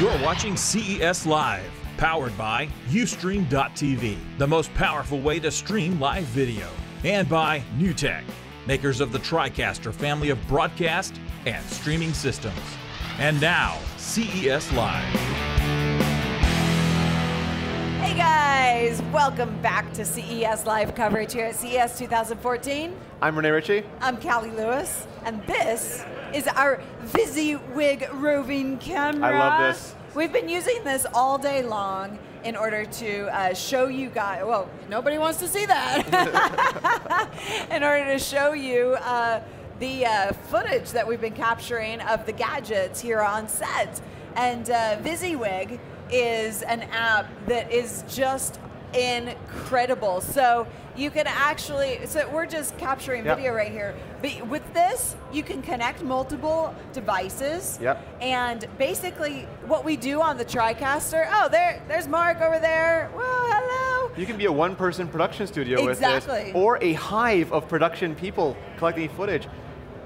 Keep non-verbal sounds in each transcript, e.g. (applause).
You're watching CES Live, powered by Ustream.tv, the most powerful way to stream live video, and by NewTek, makers of the TriCaster family of broadcast and streaming systems. And now, CES Live. Hey guys, welcome back to CES Live coverage here at CES 2014. I'm Rene Ritchie. I'm Cali Lewis, and this is our VisiWig roving camera. I love this. We've been using this all day long in order to uh, show you guys, well, nobody wants to see that. (laughs) in order to show you uh, the uh, footage that we've been capturing of the gadgets here on set. And uh, VisiWig is an app that is just incredible. So you can actually, so we're just capturing Yep. video right here. But with this, you can connect multiple devices. Yep. And basically, what we do on the TriCaster, oh, there, there's Mark over there. Well, hello. You can be a one-person production studio Exactly. with this, or a hive of production people collecting footage.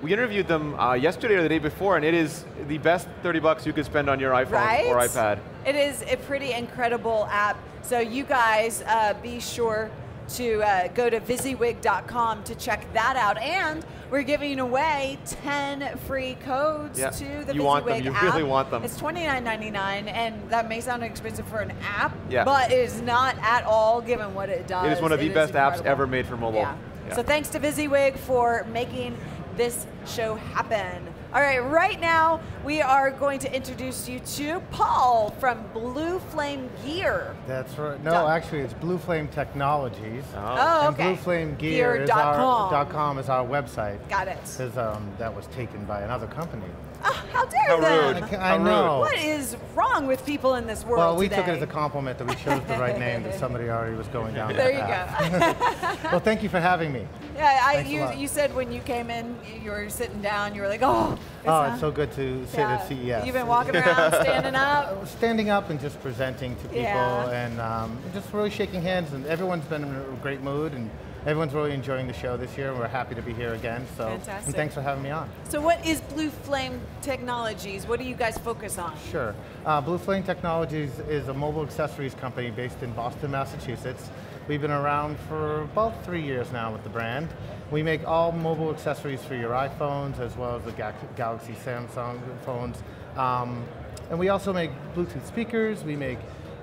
We interviewed them uh, yesterday or the day before, and it is the best 30 bucks you could spend on your iPhone right? or iPad. It is a pretty incredible app. So you guys uh, be sure to uh, go to visiwig.com to check that out. And we're giving away 10 free codes Yeah. to the You want them. You app. really want them. It's $29.99, and that may sound expensive for an app, Yeah. but it is not at all given what it does. It is one of the It best apps ever made for mobile. Yeah. Yeah. So thanks to VisiWig for making this show happen. All right, right now we are going to introduce you to Paul from Blue Flame Gear. That's right. No, Dot- actually, it's Blue Flame Technologies. Oh, And okay. Blue Flame Gear is Gear.com. our, dot .com is our website. Got it. Because um, that was taken by another company. Ah, how dare How them? rude. I How rude. know. What is wrong with people in this world Well, we today? took it as a compliment that we chose the right name that somebody already was going down There you path. go. (laughs) Well, thank you for having me. yeah, I, you, you said when you came in, you were sitting down, you were like, oh. Oh, uh, it's so good to sit yeah. at CES. You've been walking around, standing up. (laughs) Standing up and just presenting to people Yeah. and um, just really shaking hands and everyone's been in a great mood and everyone's really enjoying the show this year and we're happy to be here again. So, Fantastic. and thanks for having me on. So what is Blue Flame Technologies? What do you guys focus on? Sure. Uh, Blue Flame Technologies is a mobile accessories company based in Boston, Massachusetts. We've been around for about three years now with the brand. We make all mobile accessories for your iPhones as well as the Ga- Galaxy Samsung phones. Um, and we also make Bluetooth speakers, we make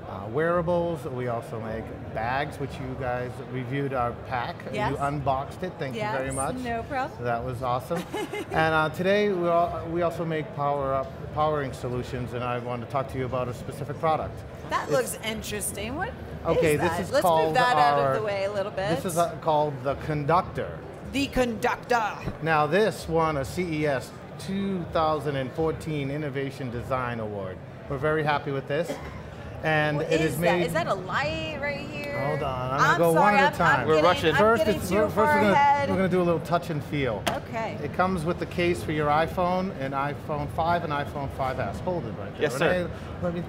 uh, wearables, we also make bags, which you guys reviewed our pack. Yes. You unboxed it, thank you very much. no problem. That was awesome. (laughs) and uh, today we, all, we also make power up powering solutions, and I want to talk to you about a specific product. That looks interesting. What is Okay, that? this is Let's called move that out our- of the way a little bit. This is uh, called the Conductor. the conductor. Now, this won a CES 2014 Innovation Design Award. We're very happy with this, and What it is is that? made. Is that a light right here? Hold on, I'm gonna go sorry, one at a I'm- I'm time. We're getting- rushing. I'm First, it's, too first far we're, gonna, ahead. we're gonna do a little touch and feel. Okay. It comes with the case for your iPhone, and iPhone 5 and iPhone 5S. Hold it right there. Yes, sir. Rene, Let me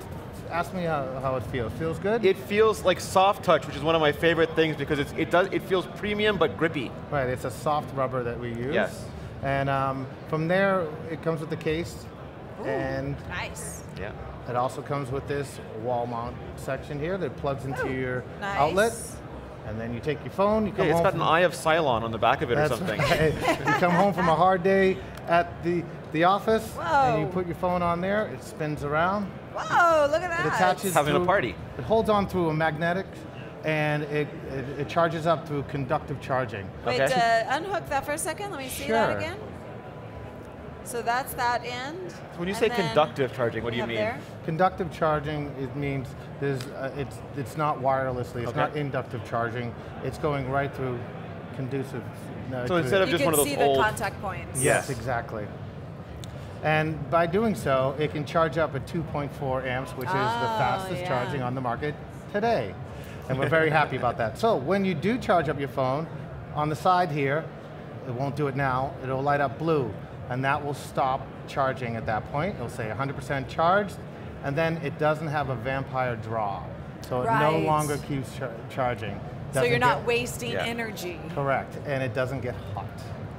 ask me how, how it feels. Feels good? It feels like soft touch, which is one of my favorite things because it's, it does it feels premium but grippy. right. It's a soft rubber that we use. Yes. And um, from there, it comes with the case, Ooh, and nice. Yeah. It also comes with this wall mount section here that plugs into Ooh, your nice. outlet. And then you take your phone. You Yeah, come it's home It's got an eye of Cylon on the back of it or something. right. you come home from a hard day at the, the office, and you put your phone on there. It spins around. Whoa, look at that. It attaches Having a party. It holds on through a magnetic, and it, it, it charges up through conductive charging. Wait, Okay. uh, unhook that for a second. Let me see that again. So that's that end. When you say conductive charging, what do you mean? there. Conductive charging it means there's uh, it's it's not wirelessly. It's Okay. not inductive charging. It's going right through conducive. no, So to- instead of You just can one of see those old- the contact points. Yes, Yes. exactly. And by doing so, it can charge up at 2.4 amps, which is the Oh, fastest yeah. charging on the market today. And we're very happy about that. So when you do charge up your phone, on the side here, it won't do it now, it'll light up blue. And that will stop charging at that point. It'll say 100% charged, and then it doesn't have a vampire draw. So it no longer keeps char- charging. So Doesn't you're not get- wasting Yeah. energy. Correct, and it doesn't get hot.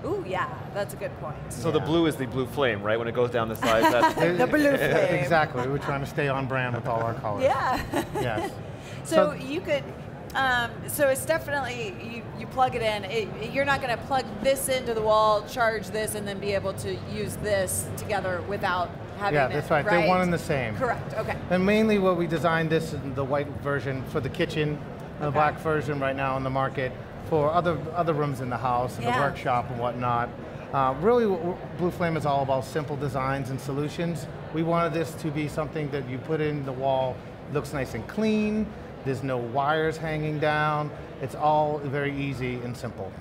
Ooh, yeah, that's a good point. So the blue is the blue flame, right? When it goes down the sides, that's (laughs) The blue flame. Exactly. We're trying to stay on brand with all our (laughs) colors. Yeah. Yes. (laughs) So, So- you could, um, so it's definitely, you, you plug it in. It, you're not going to plug this into the wall, charge this, and then be able to use this together without having Yeah, it, that's right. They're one and the same. Correct, okay. And mainly what we designed this in the white version for the kitchen, the Okay. black version right now on the market for other other rooms in the house and Yeah. the workshop and whatnot. Uh, really, w- w- Blue Flame is all about simple designs and solutions. We wanted this to be something that you put in the wall, looks nice and clean. There's no wires hanging down. It's all very easy and simple.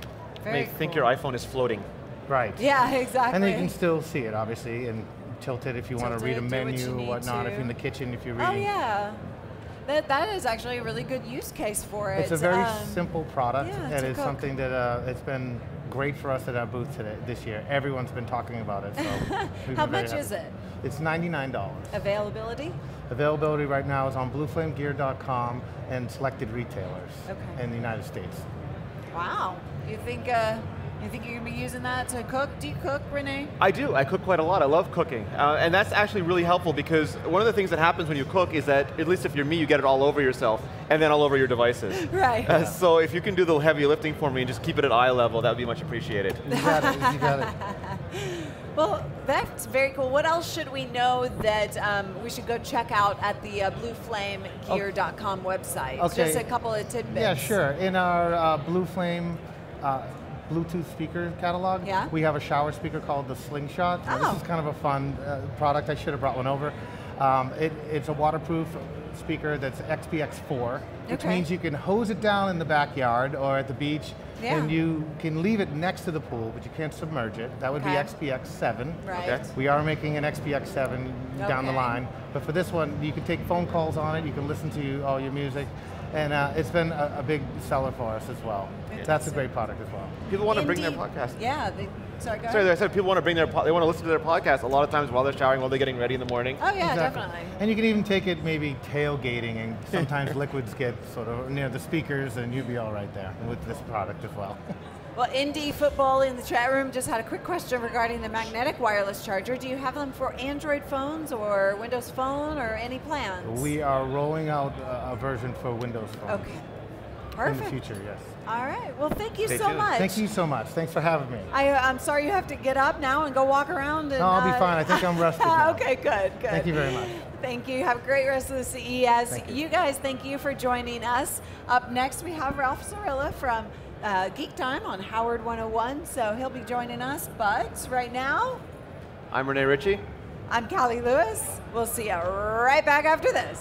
Very make think cool. your iPhone is floating. Right. Yeah, (laughs) exactly. And then you can still see it, obviously, and tilt it if you want to read a it, do what menu or whatnot. If to. you're in the kitchen, if you're reading. Oh reading. yeah, that that is actually a really good use case for it. It's a very Um, simple product, yeah, and it's cook. something that uh, it's been great for us at our booth today this year. Everyone's been talking about it. So (laughs) How much happy. is it? It's ninety-nine dollars. Availability? Availability right now is on BlueFlameGear.com and selected retailers Okay. in the United States. Wow. You think uh, you think you're gonna be using that to cook? Do you cook, Rene? I do. I cook quite a lot. I love cooking. Uh, and that's actually really helpful because one of the things that happens when you cook is that, at least if you're me, you get it all over yourself and then all over your devices. (laughs) Right. Uh, so if you can do the heavy lifting for me and just keep it at eye level, that would be much appreciated. You got it. You got it. (laughs) Well, that's very cool. What else should we know that um, we should go check out at the uh, blueflamegear.com website? Okay. Just a couple of tidbits. Yeah, sure. In our uh, Blue Flame uh, Bluetooth speaker catalog, Yeah. we have a shower speaker called the Slingshot. Oh. This is kind of a fun uh, product. I should have brought one over. Um, it, it's a waterproof speaker that's XPX4, which Okay. means you can hose it down in the backyard or at the beach, Yeah. and you can leave it next to the pool, but you can't submerge it. That would Okay. be XPX7. Right. Okay. We are making an XPX7 down the line, but for this one, you can take phone calls on it. You can listen to all your music, and uh, it's been a, a big seller for us as well. That's a great product as well. People want to bring their podcast. Yeah. They, sorry, go Sorry, ahead. I said people want to bring their, po- they want to listen to their podcast a lot of times while they're showering, while they're getting ready in the morning. Oh yeah, Exactly. definitely. And you can even take it maybe tailgating, and sometimes (laughs) liquids get sort of near the speakers, and you'd be all right there with this product as well. (laughs) Well, Indie Football in the chat room just had a quick question regarding the magnetic wireless charger. Do you have them for Android phones or Windows Phone or any plans? we are rolling out a, version for Windows Phone Okay. Perfect. in the future. Yes. All right. Well, thank you Stay so tuned. much. Thank you so much. Thanks for having me. I, I'm sorry you have to get up now and go walk around. And, No, I'll be uh, fine. I think I'm rested (laughs) okay, good, good. Thank you very much. Thank you. Have a great rest of the CES. You. you guys, thank you for joining us. Up next, we have Ralph Cirella from uh, Geek Time on Howard 101, so he'll be joining us. But right now, I'm Rene Ritchie. I'm Cali Lewis. We'll see you right back after this.